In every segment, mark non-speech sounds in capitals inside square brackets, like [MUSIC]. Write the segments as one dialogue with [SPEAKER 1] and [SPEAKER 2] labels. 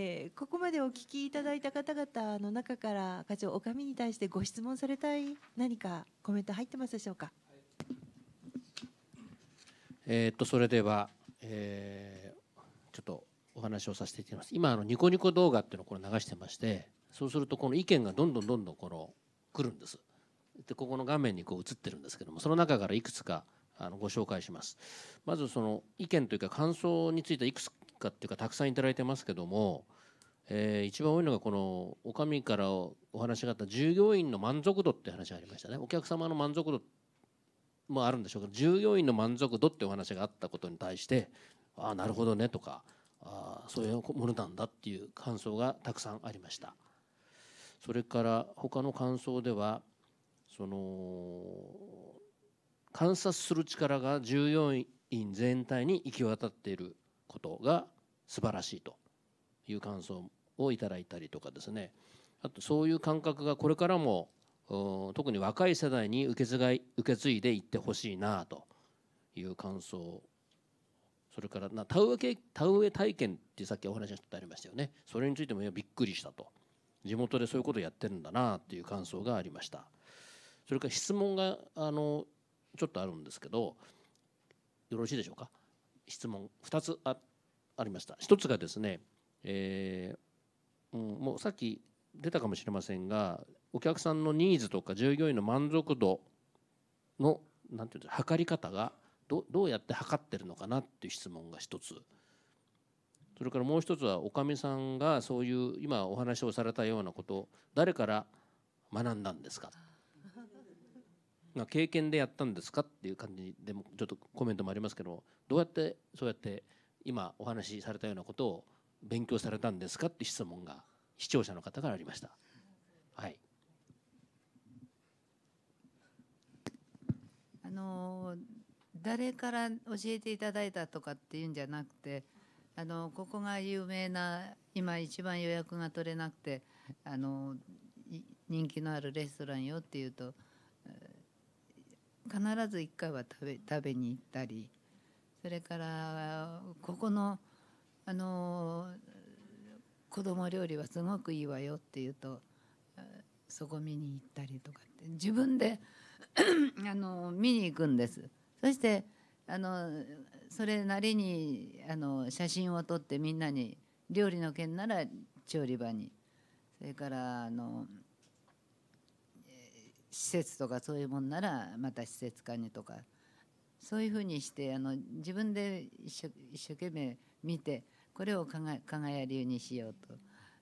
[SPEAKER 1] えーここまでお聞きいただいた方々の中から課長お上に対してご質問されたい何かコメント入ってますでしょうか？
[SPEAKER 2] えーっとそれでは、えーちょっとお話をさせていただきます。今あのニコニコ動画っていうのをこれ流してましてそうするとこの意見がどんどんどんどんこの来るんです。でここの画面にこう映ってるんですけどもその中からいくつかあのご紹介します。まずその意見というか感想についていくつかっていうかたくさんいただいてますけども、えー一番多いのがこのお上からお話があった従業員の満足度って話がありましたね。お客様の満足度もあるんでしょうけど従業員の満足度ってお話があったことに対してああなるほどねとかあそういうものなんだっていう感想がたくさんありました。それから他の感想ではその観察する力が従業員全体に行き渡っていることが素晴らしいという感想をいただいたりとかですね。あとそういう感覚がこれからも特に若い世代に受け継がい受け継いでいってほしいなという感想それからな田植え田植え体験ってさっきお話しありましたよね。それについてもびっくりしたと。地元でそういうことをやってるんだなっていう感想がありました。それから質問があのちょっとあるんですけどよろしいでしょうか？質問2つありました。1つがですね、えーうん、もうさっき出たかもしれませんがお客さんのニーズとか従業員の満足度のなんていうんですか測り方がどどうやって測ってるのかなっていう質問が一つ。それからもう一つはおかみさんがそういう今お話をされたようなことを誰から学んだんですか？まあ経験でやったんですかっていう感じでもちょっとコメントもありますけどどうやってそうやって今お話しされたようなことを勉強されたんですかって質問が視聴者の方からありました。はい
[SPEAKER 3] あの誰から教えていただいたとかっていうんじゃなくてあのここが有名な今一番予約が取れなくてあの人気のあるレストランよっていうと必ず一回は食べ食べに行ったりそれからここのあの子供料理はすごくいいわよっていうとえーそこ見に行ったりとかって自分で [COUGHS] あの見に行くんです。そしてあのそれなりにあの写真を撮ってみんなに料理の件なら調理場に。それからあの施設とかそういうもんならまた施設館にとかそういうふうにしてあの自分で一生懸命見てこれを加賀屋流にしようと。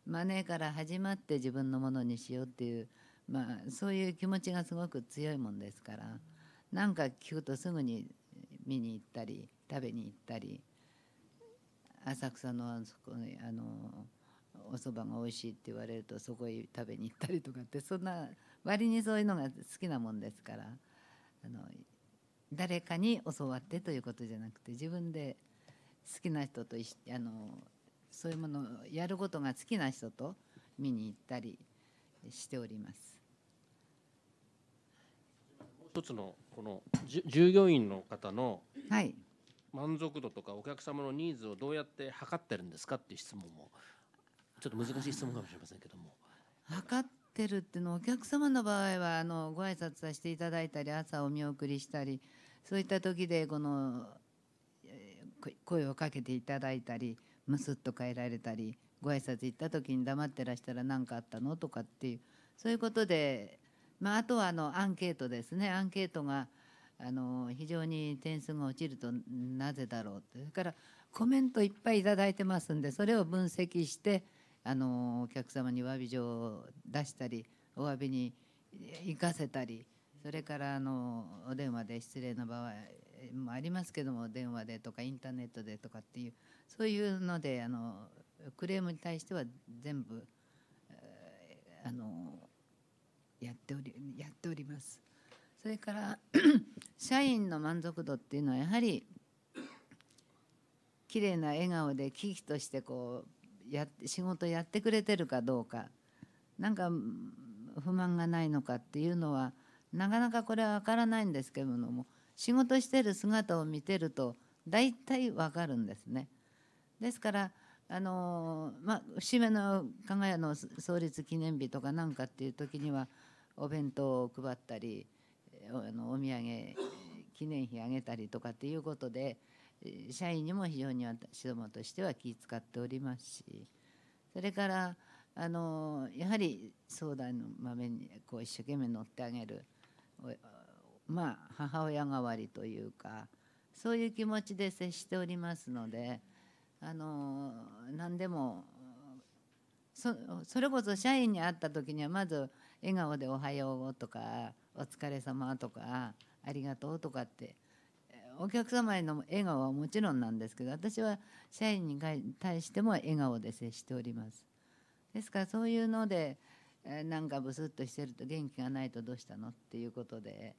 [SPEAKER 3] マネーから始まって自分のものにしようっていうまあ、そういう気持ちがすごく強いもんですから。何か聞くとすぐに見に行ったり食べに行ったり。浅草のあそこにあのお蕎麦が美味しいって言われるとそこへ食べに行ったりとかってそんな割にそういうのが好きなもんですからあの誰かに教わってということじゃなくて自分で好きな人とあのそういうものをやることが好きな人と見に行ったりしております。
[SPEAKER 2] 一つのこの従業員の方の
[SPEAKER 3] はい
[SPEAKER 2] 満足度とかお客様のニーズをどうやって測ってるんですかっていう質問もちょっと難しい質問かもしれませんけども。
[SPEAKER 3] 測ってるっていうのはお客様の場合はあのご挨拶させていただいたり朝お見送りしたりそういった時でこの声をかけていただいたりむすっと帰られたりご挨拶行った時に黙ってらしたら何かあったのとかっていうそういうことで、まあ、あとはあのアンケートですね。アンケートがあの非常に点数が落ちるとなぜだろうって。それからコメントいっぱいいただいてますんでそれを分析してあのお客様に詫び状を出したりお詫びに行かせたりそれからあのお電話で失礼な場合もありますけども電話でとかインターネットでとかっていうそういうのであのクレームに対しては全部、あのやっておりやっております。それから [CLEARS THROAT] 社員の満足度っていうのはやはり綺麗な笑顔で喜々としてこうや仕事やってくれてるかどうかなんか不満がないのかっていうのはなかなかこれはわからないんですけれども仕事してる姿を見てると大体わかるんですね。ですからあのまあ節目の加賀屋の創立記念日とかなんかっていう時にはお弁当を配ったりあのお土産記念碑あげたりとかっていうことで社員にも非常に私どもとしては気遣っておりますしそれからあのやはり相談の場面にこう一生懸命乗ってあげるまあ母親代わりというかそういう気持ちで接しておりますのであの何でもそそれこそ社員に会った時にはまず笑顔で「おはよう」とか「お疲れ様とか「ありがとう」とかってお客様への笑顔はもちろんなんですけど私は社員に対しても笑顔で接しております。ですからそういうのでなんかブスッとしてると元気がないとどうしたのっていうことで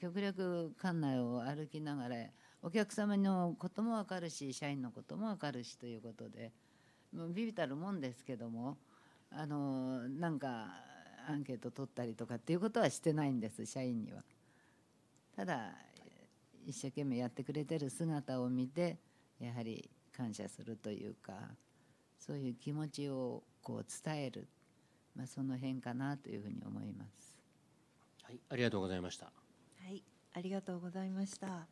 [SPEAKER 3] 極力館内を歩きながらお客様のことも分かるし社員のことも分かるしということでもうビビたるもんですけどもあのなんかアンケート取ったりとかっていうことはしてないんです社員には。ただ一生懸命やってくれてる姿を見てやはり感謝するというかそういう気持ちをこう伝える、まあ、その辺かなというふうに思います。
[SPEAKER 2] はい、ありがとうございました。は
[SPEAKER 1] い、ありがとうございました。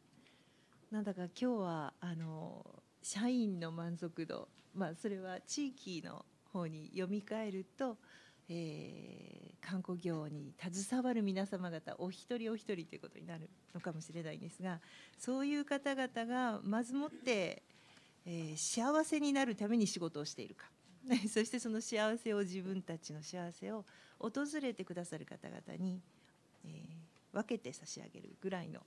[SPEAKER 1] なんだか今日はあの社員の満足度、まあそれは地域の方に読み替えると。えー、観光業に携わる皆様方お一人お一人ということになるのかもしれないんですがそういう方々がまずもって、えー、幸せになるために仕事をしているか [LAUGHS] そしてその幸せを自分たちの幸せを訪れてくださる方々に、えー、分けて差し上げるぐらいの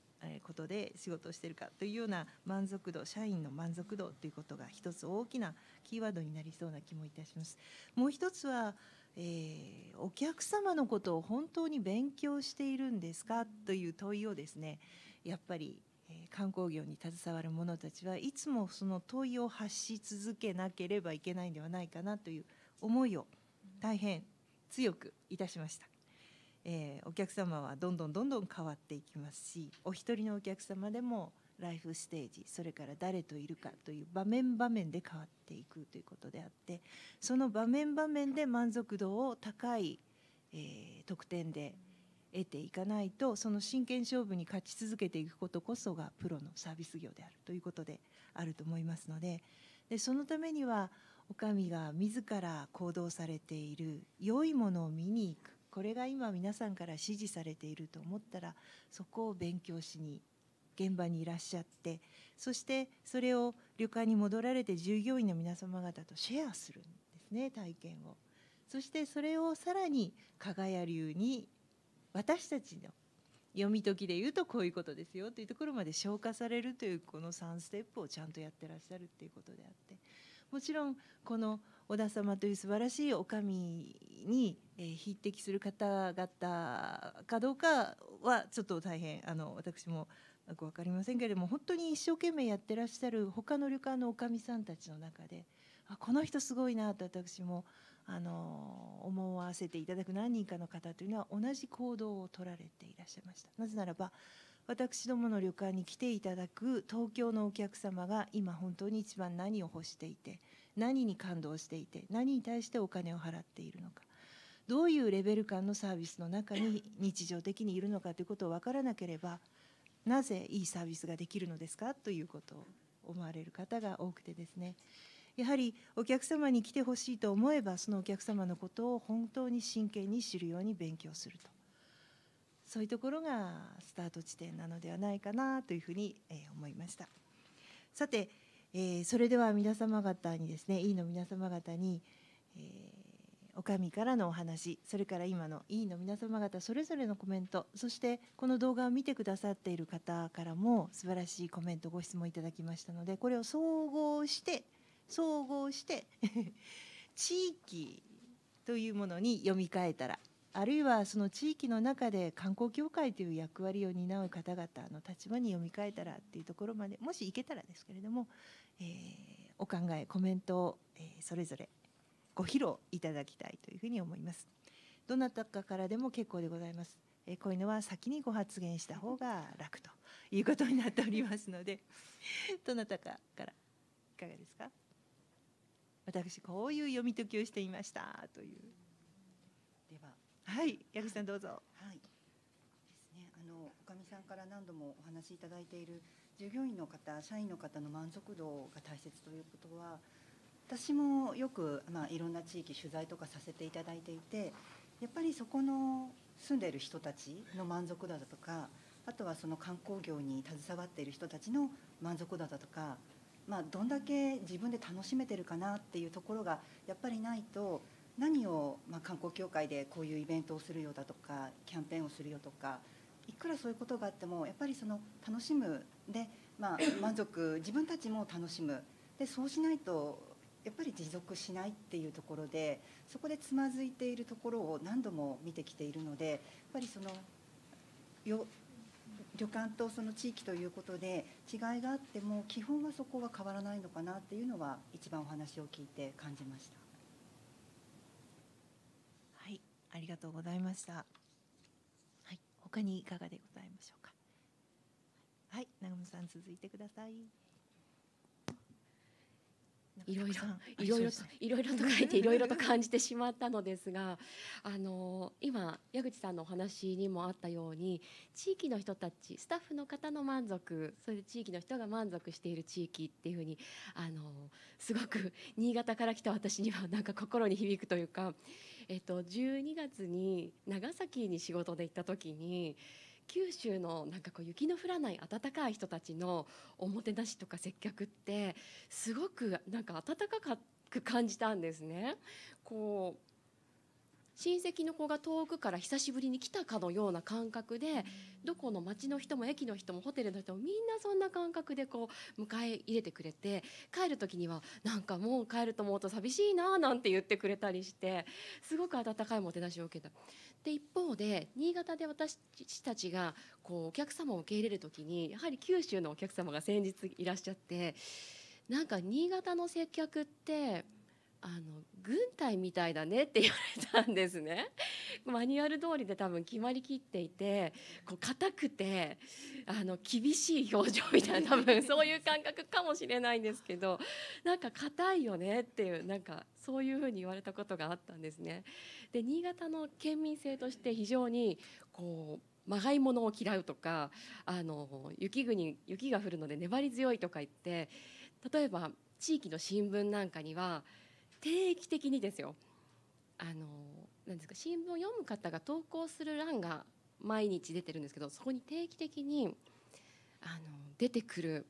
[SPEAKER 1] ことで仕事をしているかというような満足度社員の満足度ということが一つ大きなキーワードになりそうな気もいたします。もう一つはえー、お客様のことを本当に勉強しているんですか？という問いをですねやっぱり、えー、観光業に携わる者たちはいつもその問いを発し続けなければいけないんではないかなという思いを大変強くいたしました。えー、お客様はどんどんどんどん変わっていきますしお一人のお客様でもライフステージそれから誰といるかという場面場面で変わっていくということであってその場面場面で満足度を高い、えー、得点で得ていかないとその真剣勝負に勝ち続けていくことこそがプロのサービス業であるということであると思いますのででそのためにはお上が自ら行動されている良いものを見に行く。これが今皆さんから支持されていると思ったらそこを勉強しに現場にいらっしゃってそしてそれを旅館に戻られて従業員の皆様方とシェアするんですね体験を。そしてそれをさらに加賀屋流に私たちの読み解きで言うとこういうことですよというところまで消化されるというこの3ステップをちゃんとやってらっしゃるっていうことであって。もちろんこの小田様という素晴らしい女将に匹敵する方々かどうかはちょっと大変あの私もよく分かりませんけれども本当に一生懸命やってらっしゃる他の旅館のおかみさんたちの中であこの人すごいなと私もあの思わせていただく何人かの方というのは同じ行動を取られていらっしゃいました。なぜならば私どもの旅館に来ていただく東京のお客様が今本当に一番何を欲していて何に感動していて何に対してお金を払っているのか。どういうレベル感のサービスの中に日常的にいるのかということを分からなければなぜいいサービスができるのですかということを思われる方が多くてですね。やはりお客様に来てほしいと思えばそのお客様のことを本当に真剣に知るように勉強すると。そういうところがスタート地点なのではないかなというふうに思いました。さて、え、それでは皆様方にですね委員の皆様方に、えーお上からのお話それから今の委員の皆様方それぞれのコメントそしてこの動画を見てくださっている方からも素晴らしいコメントご質問いただきましたのでこれを総合して総合して [LAUGHS] 地域というものに読み替えたらあるいはその地域の中で観光協会という役割を担う方々の立場に読み替えたらっていうところまでもし行けたらですけれども、えー、お考えコメントを、えー、それぞれご披露いただきたいというふうに思います。どなたかからでも結構でございます。えこういうのは先にご発言した方が楽ということになっておりますので [LAUGHS] どなたかからいかがですか？私こういう読み解きをしていましたという。
[SPEAKER 4] では。
[SPEAKER 1] はい矢口さんどうぞ。
[SPEAKER 4] はい。ですね。あのおかみさんから何度もお話しいただいている従業員の方社員の方の満足度が大切ということは私もよく、まあ、いろんな地域取材とかさせていただいていてやっぱりそこの住んでいる人たちの満足度だとかあとはその観光業に携わっている人たちの満足度だとか、まあ、どんだけ自分で楽しめてるかなっていうところがやっぱりないと何を、まあ、観光協会でこういうイベントをするよだとかキャンペーンをするよとかいくらそういうことがあってもやっぱりその楽しむで、まあ、満足自分たちも楽しむ。でそうしないとやっぱり持続しないっていうところでそこでつまずいているところを何度も見てきているのでやっぱりそのよ旅館とその地域ということで違いがあっても基本はそこは変わらないのかなっていうのは一番お話を聞いて感じました。
[SPEAKER 1] はいありがとうございました。はい他にいかがでございましょうか。はい長野さん続いてください。
[SPEAKER 5] いろいろいろいろといろいろと書いていろいろと感じてしまったのですがあの今矢口さんのお話にもあったように地域の人たちスタッフの方の満足それで地域の人が満足している地域っていうふうにあのすごく新潟から来た私にはなんか心に響くというか、えっと、12月に長崎に仕事で行った時に九州のなんかこう雪の降らない暖かい人たちのおもてなしとか接客ってすごくなんか温かく感じたんですね。こう親戚の子が遠くから久しぶりに来たかのような感覚でどこの町の人も駅の人もホテルの人もみんなそんな感覚でこう迎え入れてくれて帰る時にはなんかもう帰ると思うと寂しいななんて言ってくれたりしてすごく温かいもてなしを受けた。で一方で新潟で私たちがこうお客様を受け入れる時にやはり九州のお客様が先日いらっしゃってなんか新潟の接客ってあの軍隊みたいだねって言われたんですね。[LAUGHS] マニュアル通りで多分決まりきっていてこう硬くてあの厳しい表情みたいな多分そういう感覚かもしれないんですけど [LAUGHS] なんか硬いよねっていうなんかそういうふうに言われたことがあったんですね。で新潟の県民性として非常にこうまがいものを嫌うとかあの雪国雪が降るので粘り強いとか言って例えば地域の新聞なんかには定期的にですよあのなんですか新聞を読む方が投稿する欄が毎日出てるんですけどそこに定期的にあの出てくる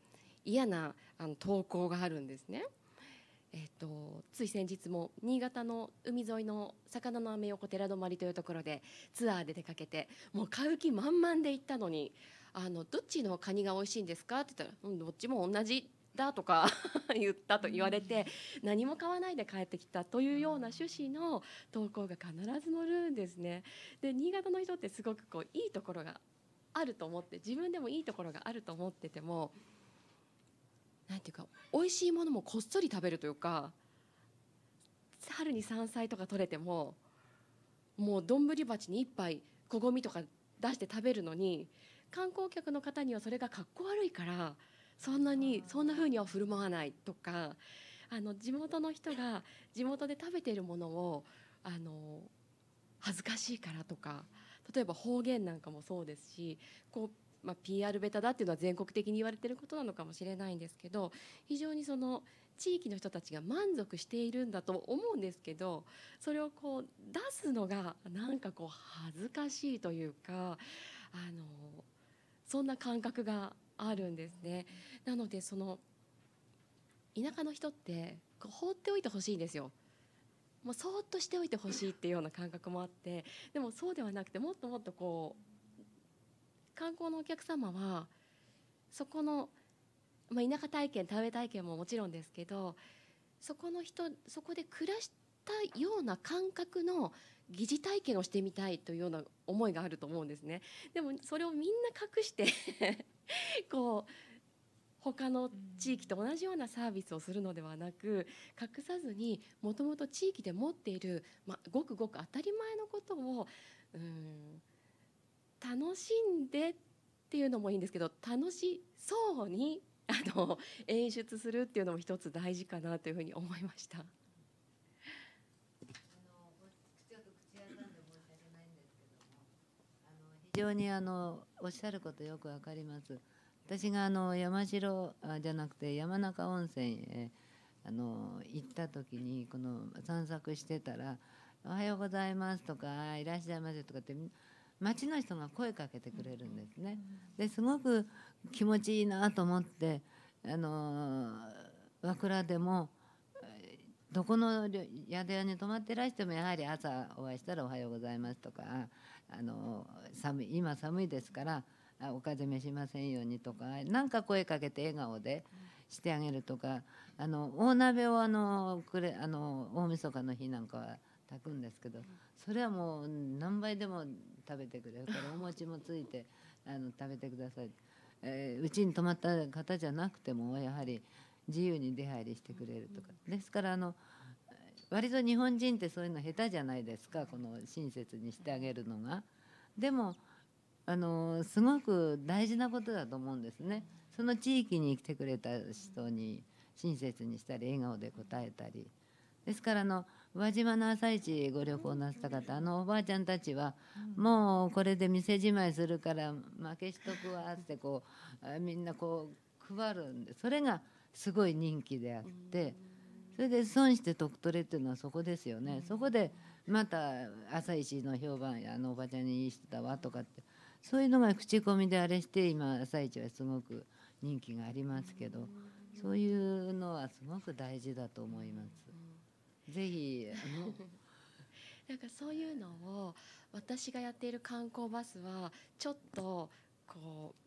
[SPEAKER 5] 嫌なあの投稿があるんですね。えっとつい先日も新潟の海沿いの魚のアメ横寺泊というところでツアーで出かけてもう買う気満々で行ったのにあのどっちのカニが美味しいんですか？って言ったら、うん、どっちも同じだとか [LAUGHS] 言ったと言われて何も買わないで帰ってきたというような趣旨の投稿が必ず載るんですね。で新潟の人ってすごくこういいところがあると思って自分でもいいところがあると思っててもなんていうか美味しいものもこっそり食べるというか春に山菜とか取れてももう丼鉢に一杯こごみとか出して食べるのに観光客の方にはそれがかっこ悪いからそんなにそんな風には振る舞わないとかあの地元の人が地元で食べているものをあの恥ずかしいからとか例えば方言なんかもそうですしこう、まあ、PR ベタだっていうのは全国的に言われてることなのかもしれないんですけど非常にその地域の人たちが満足しているんだと思うんですけどそれをこう出すのがなんかこう恥ずかしいというかあのそんな感覚があるんですね。なのでその田舎の人ってこう放っておいてほしいんですよ。もうそーっとしておいてほしいっていうような感覚もあってでもそうではなくてもっともっとこう観光のお客様はそこの、まあ、田舎体験食べ体験ももちろんですけどそこの人そこで暮らしたような感覚の疑似体験をしてみたいというような思いがあると思うんですね。でもそれをみんな隠して [LAUGHS] [LAUGHS] こう他の地域と同じようなサービスをするのではなく隠さずにもともと地域で持っている、ま、ごくごく当たり前のことをうん楽しんでっていうのもいいんですけど楽しそうにあの演出するっていうのも一つ大事かなというふうに思いました。
[SPEAKER 3] 常にあのおっしゃることよくわかります。私があの山城あじゃなくて山中温泉へあの行った時にこの散策してたら「おはようございます」とかあ「いらっしゃいませ」とかって町の人が声かけてくれるんですね。ですごく気持ちいいなと思ってあの和倉でもえーどこの旅宿屋に泊まってらしてもやはり朝お会いしたら「おはようございます」とか「あの寒い今寒いですからあお風邪召しませんように」とか何か声かけて笑顔でしてあげるとかあの大鍋をあのくれあの大晦日の日なんかは炊くんですけどそれはもう何倍でも食べてくれるからお餅もついてあの食べてください。えーうちに泊まった方じゃなくてもやはり自由に出入りしてくれるとかですからあの割と日本人ってそういうの下手じゃないですかこの親切にしてあげるのが。でもあのすごく大事なことだと思うんですね。その地域に来てくれた人に親切にしたり笑顔で答えたりですからあの宇和島の朝市ご旅行なさった方あのおばあちゃんたちはもうこれで店じまいするから負けしとくわってこうみんなこう配るんでそれがすごい人気であってそれで損して得取れっていうのはそこですよね。そこでまた朝市の評判やあのおばちゃんにいい人だわとかってそういうのが口コミであれして今朝市はすごく人気がありますけどそういうのはすごく大事だと思います。ぜひあの [LAUGHS]
[SPEAKER 5] なんかそういうのを私がやっている観光バスはちょっとこう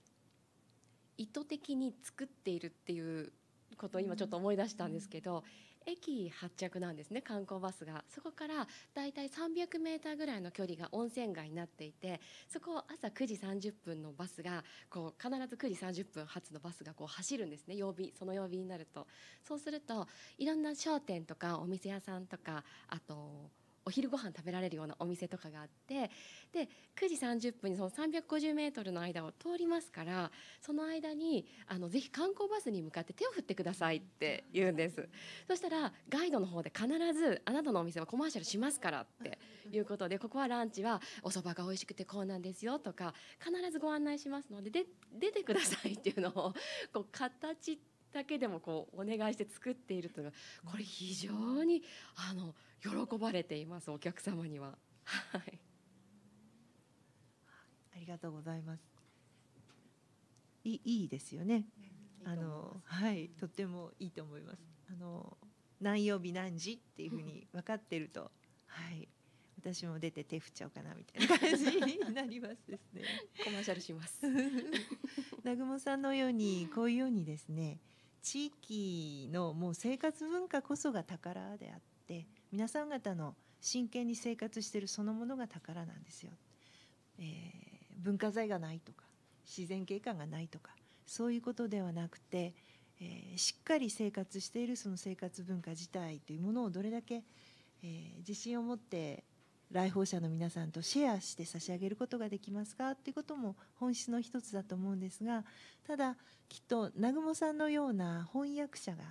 [SPEAKER 5] 意図的に作っているっていうことを今ちょっと思い出したんですけど、駅発着なんですね観光バスが。そこからだいたい300メーターぐらいの距離が温泉街になっていてそこを朝9時30分のバスがこう必ず9時30分発のバスがこう走るんですね曜日その曜日になると。そうするといろんな商店とかお店屋さんとかあとお昼ご飯食べられるようなお店とかがあってで9時30分にその350メートルの間を通りますからその間にあのぜひ観光バスに向かって手を振ってくださいって言うんです。そしたらガイドの方で必ずあなたのお店はコマーシャルしますからっていうことでここはランチはお蕎麦が美味しくてこうなんですよとか必ずご案内しますのでで出てくださいっていうのを [LAUGHS] こう形だけでもこうお願いして作っているというのがこれ非常にあの喜ばれていますお客様には。はい
[SPEAKER 1] ありがとうございます。いいですよね。あのはいとってもいいと思います。あの何曜日何時っていうふうに分かってるとはい私も出て手振っちゃおうかなみたいな感じになりますですね。[LAUGHS]
[SPEAKER 5] コマーシャルします。[LAUGHS]
[SPEAKER 1] 南雲さんのようにこういうようにですね地域のもう生活文化こそが宝であって皆さん方の真剣に生活しているそのものが宝なんですよ。えー文化財がないとか自然景観がないとかそういうことではなくて、えーしっかり生活しているその生活文化自体というものをどれだけ、えー自信を持って来訪者の皆さんとシェアして差し上げることができますかということも本質の一つだと思うんですがただきっと南雲さんのような翻訳者が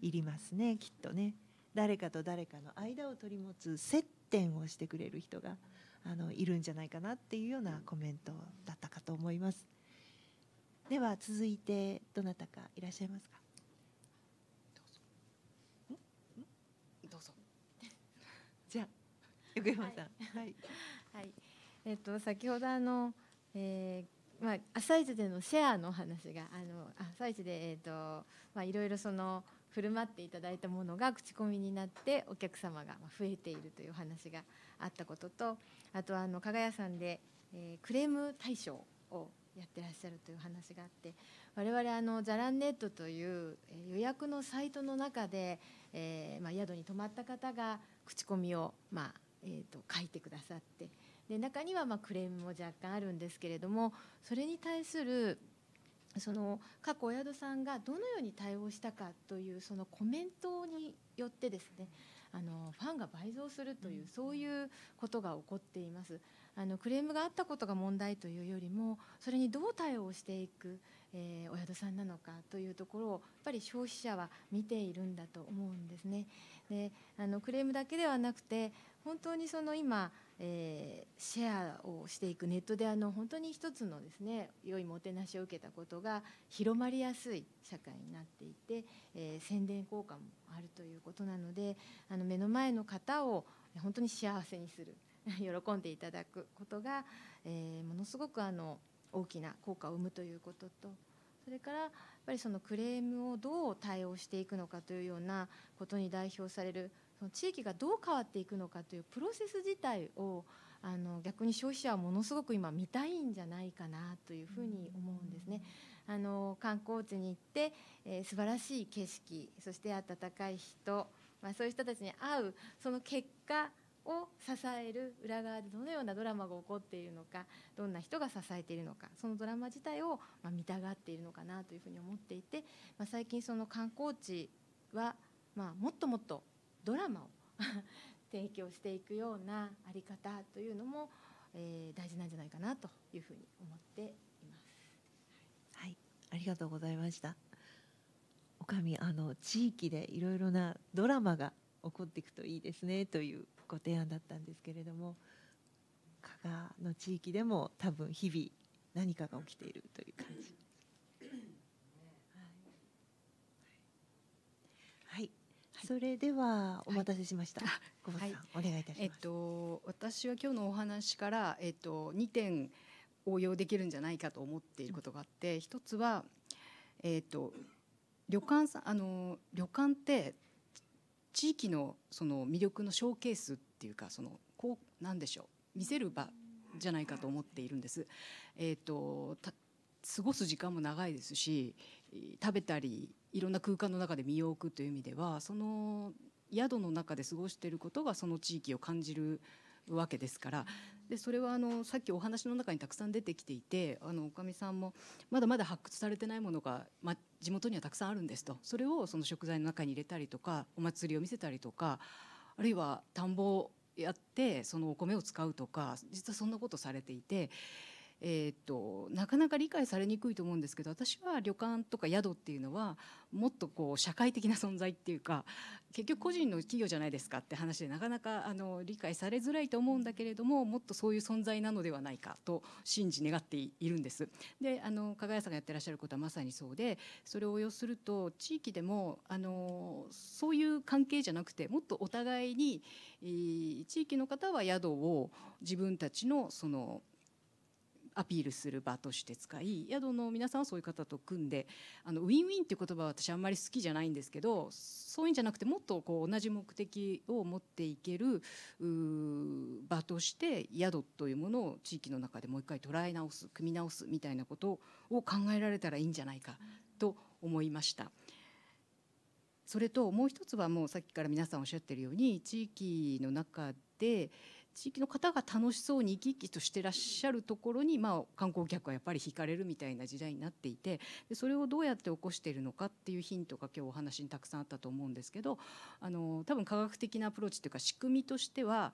[SPEAKER 1] いりますねきっとね誰かと誰かの間を取り持つ接点をしてくれる人があのいるんじゃないかなっていうようなコメントだったかと思います。では続いてどなたかいらっしゃいますか？
[SPEAKER 5] どうぞ。[LAUGHS]
[SPEAKER 1] じゃあ横山さん。はい、
[SPEAKER 6] はい、[LAUGHS] えっと先ほどあの、えーまあ朝市でのシェアの話があの朝市でえっ、とまあいろいろその振る舞っていただいたものが口コミになってお客様が増えているという話があったこととあとはあの加賀屋さんで、えクレーム対象をやってらっしゃるという話があって我々あのザランネットという予約のサイトの中で、えまあ、宿に泊まった方が口コミを、まあえー、と書いてくださってで中にはまクレームも若干あるんですけれどもそれに対するその各お宿さんがどのように対応したかというそのコメントによってですねあのファンが倍増するという、そういうことが起こっていますあのクレームがあったことが問題というよりもそれにどう対応していく、えーお宿さんなのかというところをやっぱり消費者は見ているんだと思うんですね。であのクレームだけではなくて本当にその今、えーシェアをしていくネットであの本当に一つのですね良いもてなしを受けたことが広まりやすい社会になっていて、えー宣伝効果もあるということなのであの目の前の方を本当に幸せにする [LAUGHS] 喜んでいただくことが、えーものすごくあの大きな効果を生むということとそれからやっぱりそのクレームをどう対応していくのかというようなことに代表されるその地域がどう変わっていくのかというプロセス自体をあの逆に消費者はものすごく今見たいんじゃないかなというふうに思うんですね。あの観光地に行って、えー素晴らしい景色そして温かい人、まあ、そういう人たちに会うその結果を支える裏側でどのようなドラマが起こっているのかどんな人が支えているのかそのドラマ自体をまあ見たがっているのかなというふうに思っていて、まあ、最近その観光地はまあもっともっとドラマを [LAUGHS] 提供していくようなあり方というのも、えー大事なんじゃないかなというふうに思っています。
[SPEAKER 1] はい、ありがとうございました。おかみ、あの地域でいろいろなドラマが起こっていくといいですねというご提案だったんですけれども、加賀の地域でも多分日々何かが起きているという感じ。はい、それではお待たせしました。
[SPEAKER 7] はい
[SPEAKER 1] お願いいたします。
[SPEAKER 7] えっと、私は今日のお話から、えっと、2点応用できるんじゃないかと思っていることがあって一つは、えっと、旅館さんあの旅館って地域のその魅力のショーケースっていうかそのこうなんでしょう見せる場じゃないかと思っているんです。えっとた過ごす時間も長いですし食べたりいろんな空間の中で身を置くという意味ではその宿の中で過ごしていることがその地域を感じるわけですからでそれはあのさっきお話の中にたくさん出てきていてあのおかみさんもまだまだ発掘されてないものが、ま、地元にはたくさんあるんですとそれをその食材の中に入れたりとかお祭りを見せたりとかあるいは田んぼをやってそのお米を使うとか実はそんなことされていて。えー、となかなか理解されにくいと思うんですけど私は旅館とか宿っていうのはもっとこう社会的な存在っていうか結局個人の企業じゃないですかって話でなかなかあの理解されづらいと思うんだけれどももっとそういう存在なのではないかと信じ願っているんです。であの加賀谷さんがやってらっしゃることはまさにそうでそれを応用すると地域でもあのそういう関係じゃなくてもっとお互いに、地域の方は宿を自分たちのそのアピールする場として使い宿の皆さんはそういう方と組んであのウィンウィンっていう言葉は私あんまり好きじゃないんですけどそういうんじゃなくてもっとこう同じ目的を持っていける場として宿というものを地域の中でもう一回捉え直す組み直すみたいなことを考えられたらいいんじゃないかと思いました。それともう一つはもうさっきから皆さんおっしゃってるように地域の中で地域の方が楽しそうに生き生きとしてらっしゃるところに、まあ、観光客はやっぱり惹かれるみたいな時代になっていてでそれをどうやって起こしているのかっていうヒントが今日お話にたくさんあったと思うんですけどあの多分科学的なアプローチというか仕組みとしては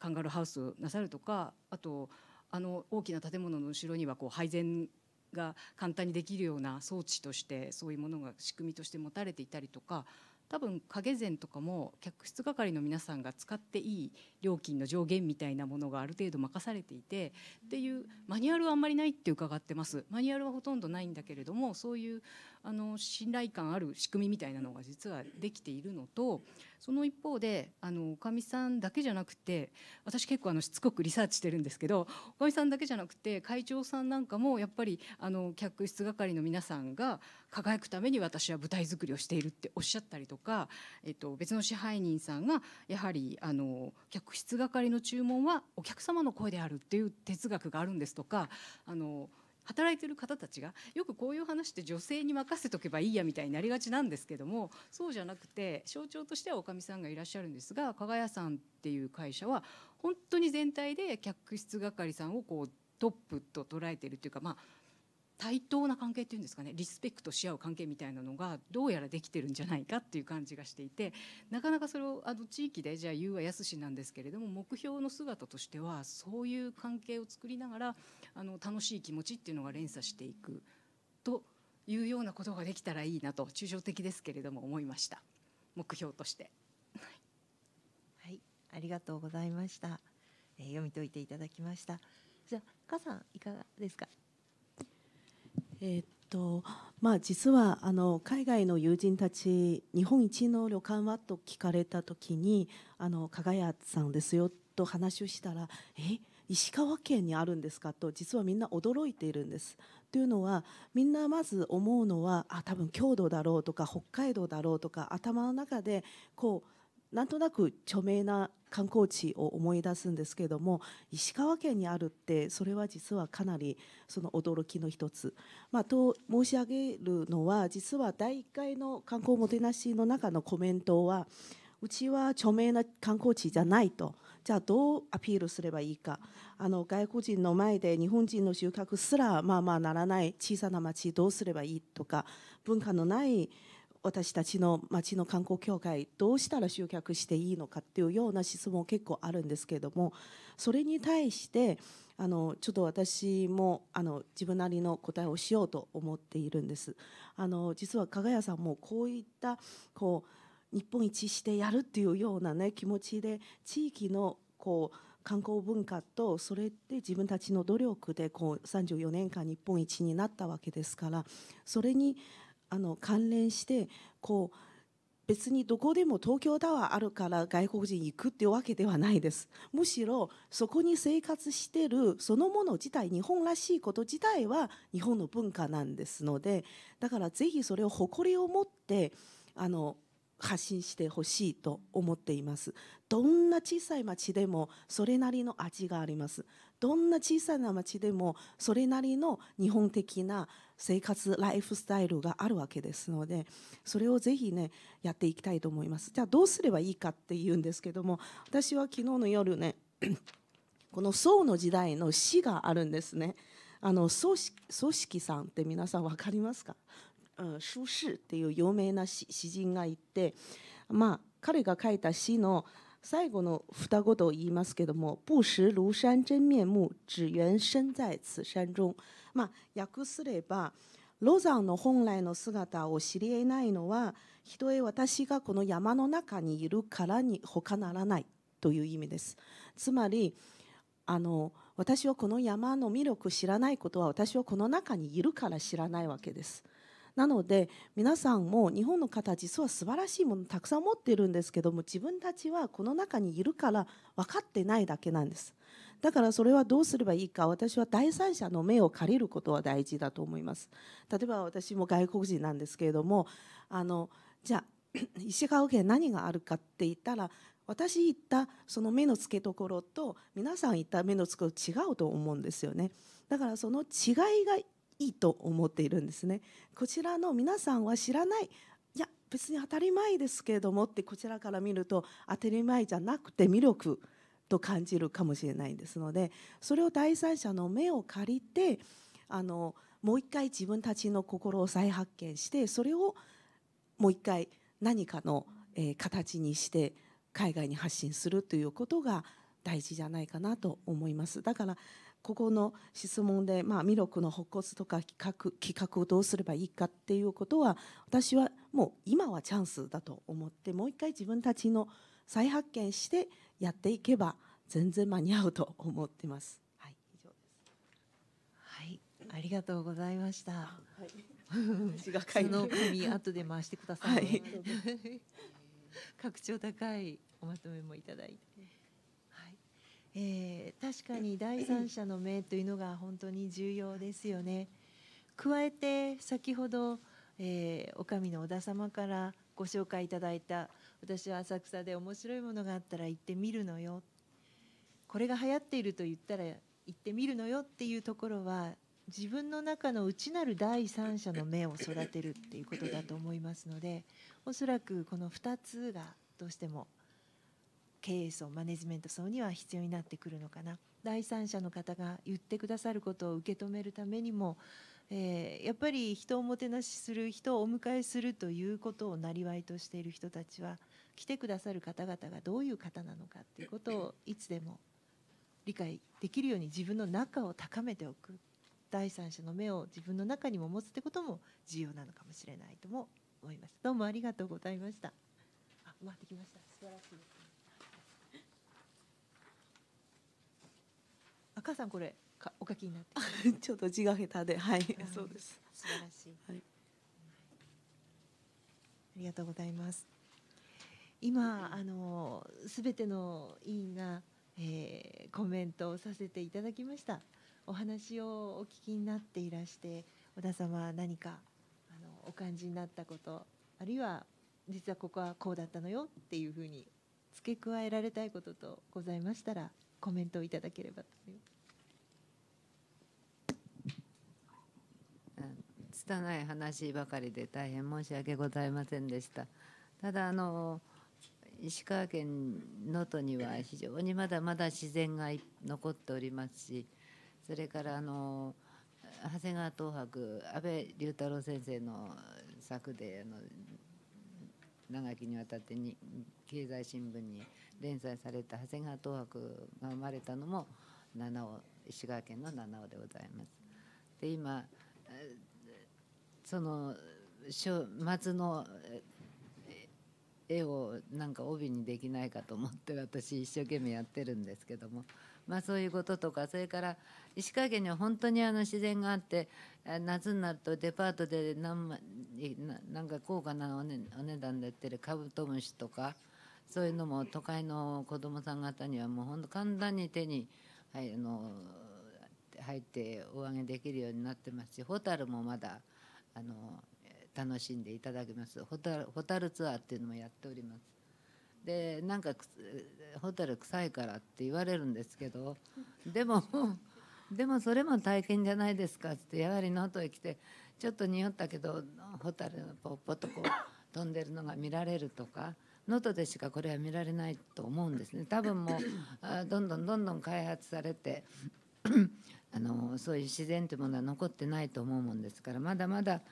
[SPEAKER 7] カンガルーハウスなさるとかあとあの大きな建物の後ろにはこう配膳が簡単にできるような装置としてそういうものが仕組みとして持たれていたりとか多分影膳とかも客室係の皆さんが使っていい料金の上限みたいなものがある程度任されていてっていうマニュアルはあんまりないって伺ってます。マニュアルはほとんどないんだけれどもそういうあの信頼感ある仕組みみたいなのが実はできているのとその一方であのおかみさんだけじゃなくて私結構あのしつこくリサーチしてるんですけどおかみさんだけじゃなくて会長さんなんかもやっぱりあの客室係の皆さんが輝くために私は舞台作りをしているっておっしゃったりとか、えっと、別の支配人さんがやはりあの客室係の注文はお客様の声であるっていう哲学があるんですとかあの働いてる方たちがよくこういう話って女性に任せとけばいいやみたいになりがちなんですけどもそうじゃなくて象徴としてはおかみさんがいらっしゃるんですが加賀屋さんっていう会社は本当に全体で客室係さんをこうトップと捉えてるっていうかまあ対等な関係っていうんですかねリスペクトし合う関係みたいなのがどうやらできてるんじゃないかっていう感じがしていてなかなかそれをあの地域でじゃあ言うはやすしなんですけれども目標の姿としてはそういう関係を作りながらあの楽しい気持ちっていうのが連鎖していくというようなことができたらいいなと抽象的ですけれども思いました。目標として。
[SPEAKER 1] はい、ありがとうございました、えー読み解いていただきました。じゃあ母さんいかがですか？
[SPEAKER 8] えーっとまあ実はあの海外の友人たち日本一の旅館はと聞かれた時にあの加賀屋さんですよと話をしたらえ石川県にあるんですか？と実はみんな驚いているんです。というのはみんなまず思うのはあ多分郷土だろうとか北海道だろうとか頭の中でこうなんとなく著名な観光地を思い出すんですけども石川県にあるってそれは実はかなりその驚きの一つ。まあ、と申し上げるのは実は第1回の観光もてなしの中のコメントはうちは著名な観光地じゃないとじゃあどうアピールすればいいかあの外国人の前で日本人の収穫すらまあまあならない小さな町どうすればいいとか文化のない私たちの町の観光協会どうしたら集客していいのかっていうような質問結構あるんですけれどもそれに対してあのちょっと私もあの自分なりの答えをしようと思っているんです。あの実は加賀谷さんもこういったこう日本一してやるっていうようなね気持ちで地域のこう観光文化とそれで自分たちの努力でこう34年間日本一になったわけですからそれにあの関連してこう別にどこでも東京タワーあるから外国人行くっていうわけではないです。むしろそこに生活してるそのもの自体日本らしいこと自体は日本の文化なんですのでだからぜひそれを誇りを持ってあの発信してほしいと思っています。どんな小さい町でもそれなりの味があります。どんな小さな町でもそれなりの日本的な生活ライフスタイルがあるわけですのでそれをぜひねやっていきたいと思います。じゃあどうすればいいかっていうんですけども私は昨日の夜ね [CLEARS THROAT] この宋の時代の詩があるんですね。あの宋式式さんって皆さん分かりますか？うんっていう有名な詩詩人がいてまあ彼が書いた詩の最後の双言を言いますけども「不識庐山真面目只缘身在此山中」まあ訳すればロザンの本来の姿を知り得ないのはひとえ私がこの山の中にいるからに他ならないという意味です。つまりあの私はこの山の魅力知らないことは私はこの中にいるから知らないわけです。なので皆さんも日本の方実は素晴らしいものたくさん持っているんですけども自分たちはこの中にいるから分かってないだけなんです。だからそれはどうすればいいか私は第三者の目を借りることは大事だと思います。例えば私も外国人なんですけれどもあのじゃあ [CLEARS THROAT] 石川県何があるかって言ったら私言ったその目の付けどころと皆さん言った目の付けどころ違うと思うんですよね。だからその違いがいいと思っているんですね。こちらの皆さんは知らないいや別に当たり前ですけれどもってこちらから見ると当たり前じゃなくて魅力と感じるかもしれないですのでそれを第三者の目を借りてあのもう一回自分たちの心を再発見してそれをもう一回何かの、形にして海外に発信するということが大事じゃないかなと思います。だからここの質問で、まあ、魅力の発骨とか企画企画をどうすればいいかっていうことは私はもう今はチャンスだと思ってもう一回自分たちの再発見してやっていけば全然間に合うと思ってます。はい、以上です。
[SPEAKER 1] はいありがとうございました。
[SPEAKER 8] はい、私が書いて
[SPEAKER 1] その紙後で回してください、
[SPEAKER 8] はい。[LAUGHS]
[SPEAKER 1] 格調高いおまとめもいただいて、はいえー確かに第三者の目というのが本当に重要ですよね。加えて先ほど、えー、お上の小田様からご紹介いただいた私は浅草で面白いものがあったら行ってみるのよ。これが流行っていると言ったら行ってみるのよっていうところは自分の中の内なる第三者の目を育てるっていうことだと思いますのでおそらくこの2つがどうしても経営層マネジメント層には必要になってくるのかな。第三者の方が言ってくださることを受け止めるためにも、えーやっぱり人をもてなしする人をお迎えするということをなりわいとしている人たちは来てくださる方々がどういう方なのかっていうことをいつでも理解できるように自分の中を高めておく。第三者の目を自分の中にも持つってことも重要なのかもしれないとも思います。どうもありがとうございました。あ回ってきました。素晴らしい。です母さんこれかお書きになって。[LAUGHS]
[SPEAKER 8] ちょっと字が下手で。はい。
[SPEAKER 1] あ
[SPEAKER 8] そうです。
[SPEAKER 1] 素晴らしい、
[SPEAKER 8] はい。
[SPEAKER 1] ありがとうございます。今あのすべての委員が、えーコメントをさせていただきました。お話をお聞きになっていらして小田様何かあのお感じになったことあるいは実はここはこうだったのよっていうふうに付け加えられたいこととございましたらコメントをいただければと思います。
[SPEAKER 3] 拙い話ばかりで大変申し訳ございませんでした。ただあの石川県能登には非常にまだまだ自然が残っておりますしそれからあの長谷川東博安倍龍太郎先生の作であの長きにわたってに経済新聞に連載された長谷川東博が生まれたのも七尾石川県の七尾でございます。で今その松の絵をなんか帯にできないかと思って私一生懸命やってるんですけどもまあそういうこととかそれから石川県には本当にあの自然があって夏になるとデパートで何なんか高価なお,、ね、お値段で売ってるカブトムシとかそういうのも都会の子どもさん方にはもう本当簡単に手に、はい、あの入ってお上げできるようになってますしホタルもまだあの楽しんでいただけます。ホタルホタルツアーっていうのもやっております。でなんかホタル臭いからって言われるんですけどでもでもそれも体験じゃないですかってやはり能登へ来てちょっと匂ったけどホタルがポッポッとこう飛んでるのが見られるとか能登でしかこれは見られないと思うんですね。多分もう [LAUGHS] あどんどんどんどん開発されて [CLEARS THROAT] あのそういう自然というものは残ってないと思うもんですからまだまだ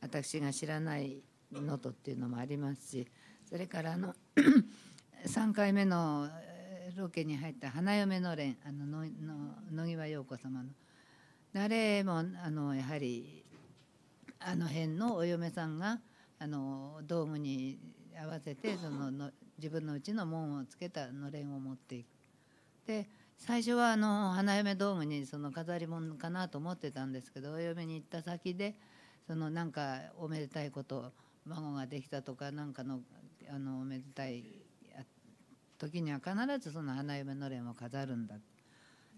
[SPEAKER 3] 私が知らない能登っていうのもありますしそれからあの [CLEARS THROAT] 3回目のえーロケに入った花嫁のれんあののの野際陽子様のあれもあのやはりあの辺のお嫁さんがあの道具に合わせてそのの自分のうちの門をつけたのれんを持っていく。で最初はあの花嫁道具にその飾り物かなと思ってたんですけどお嫁に行った先でそのなんかおめでたいこと孫ができたとかなんかのあのおめでたい時には必ずその花嫁のれんを飾るんだ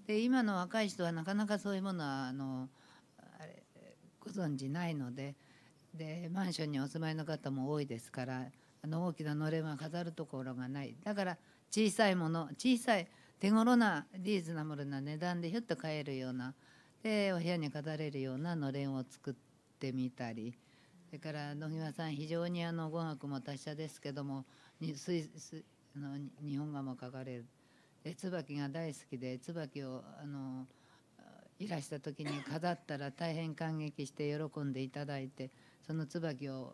[SPEAKER 3] で今の若い人はなかなかそういうものはあのあれご存じないのででマンションにお住まいの方も多いですからあの大きなのれんは飾るところがない。だから小さいもの小さい手頃なリーズナブルな値段でひょっと買えるようなでお部屋に飾れるようなのれんを作ってみたり。それから野際さん非常にあの語学も達者ですけどもにスイスあの日本画も描かれる。で椿が大好きで椿をあのいらした時に飾ったら大変感激して喜んでいただいてその椿を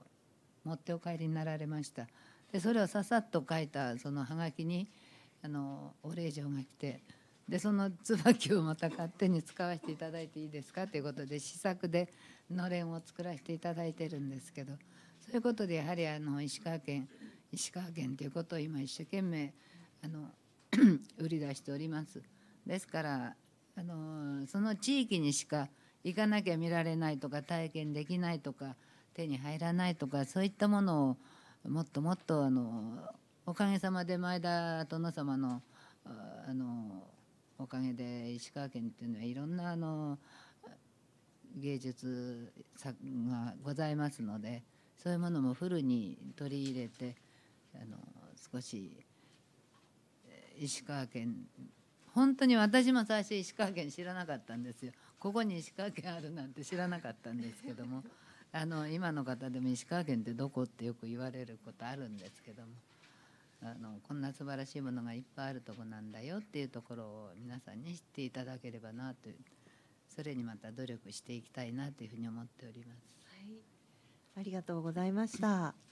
[SPEAKER 3] 持ってお帰りになられましたでそれをささっと書いたそのはがきにあのお礼状が来てでその椿をまた勝手に使わせていただいていいですか？ということで試作でのれんを作らせていただいてるんですけどそういうことでやはりあの石川県石川県ということを今一生懸命あの [CLEARS THROAT] 売り出しております。ですからあのその地域にしか行かなきゃ見られないとか体験できないとか手に入らないとかそういったものをもっともっとあのおかげさまで前田殿様のあのおかげで石川県っていうのはいろんなあの芸術作がございますのでそういうものもフルに取り入れてあの少し石川県本当に私も最初石川県知らなかったんですよ。ここに石川県あるなんて知らなかったんですけども。あの今の方でも石川県ってどこってよく言われることあるんですけどもあのこんな素晴らしいものがいっぱいあるとこなんだよっていうところを皆さんに知っていただければなというそれにまた努力していきたいなというふうに思っております。
[SPEAKER 1] はいありがとうございました。